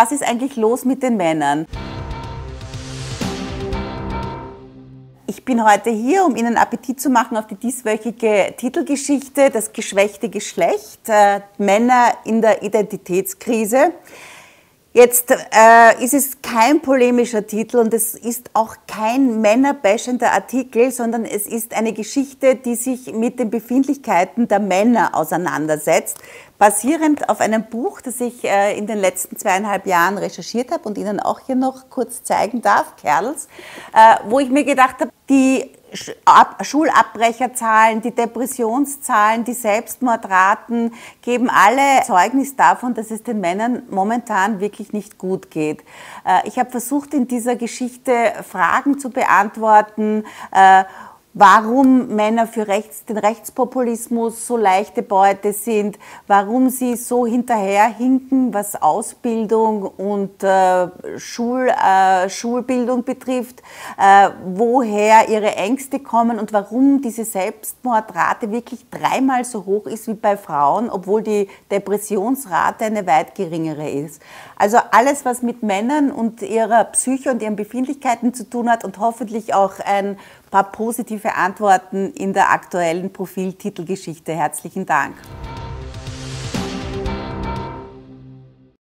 was ist eigentlich los mit den Männern? Ich bin heute hier, um Ihnen Appetit zu machen auf die dieswöchige Titelgeschichte Das geschwächte Geschlecht, äh, Männer in der Identitätskrise. Jetzt äh, ist es kein polemischer Titel und es ist auch kein männerbashender Artikel, sondern es ist eine Geschichte, die sich mit den Befindlichkeiten der Männer auseinandersetzt, basierend auf einem Buch, das ich äh, in den letzten zweieinhalb Jahren recherchiert habe und Ihnen auch hier noch kurz zeigen darf, Kerls, äh, wo ich mir gedacht habe, die Schulabbrecherzahlen, die Depressionszahlen, die Selbstmordraten geben alle Zeugnis davon, dass es den Männern momentan wirklich nicht gut geht. Äh, ich habe versucht, in dieser Geschichte Fragen zu beantworten äh, warum Männer für Rechts, den Rechtspopulismus so leichte Beute sind, warum sie so hinterherhinken, was Ausbildung und äh, Schul, äh, Schulbildung betrifft, äh, woher ihre Ängste kommen und warum diese Selbstmordrate wirklich dreimal so hoch ist wie bei Frauen, obwohl die Depressionsrate eine weit geringere ist. Also alles, was mit Männern und ihrer Psyche und ihren Befindlichkeiten zu tun hat und hoffentlich auch ein paar positive Antworten in der aktuellen Profiltitelgeschichte. Herzlichen Dank.